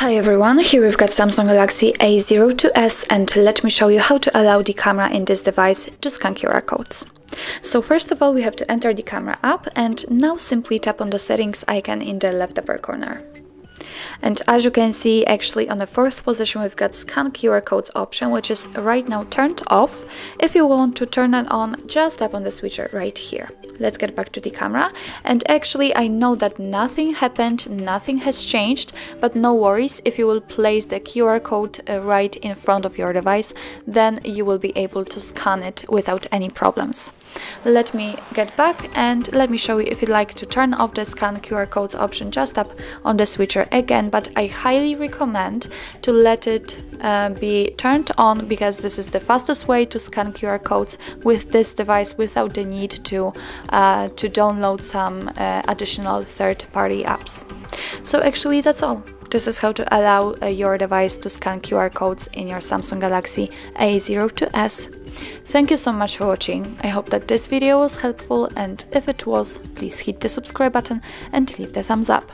Hi everyone, here we've got Samsung Galaxy A02s and let me show you how to allow the camera in this device to scan QR codes. So first of all we have to enter the camera app and now simply tap on the settings icon in the left upper corner. And as you can see, actually on the fourth position, we've got scan QR codes option, which is right now turned off. If you want to turn it on, just tap on the switcher right here. Let's get back to the camera. And actually, I know that nothing happened, nothing has changed, but no worries. If you will place the QR code uh, right in front of your device, then you will be able to scan it without any problems. Let me get back and let me show you if you'd like to turn off the scan QR codes option, just tap on the switcher again but I highly recommend to let it uh, be turned on because this is the fastest way to scan QR codes with this device without the need to, uh, to download some uh, additional third-party apps. So actually that's all. This is how to allow uh, your device to scan QR codes in your Samsung Galaxy A02s. Thank you so much for watching. I hope that this video was helpful and if it was, please hit the subscribe button and leave the thumbs up.